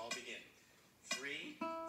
I'll begin. Three.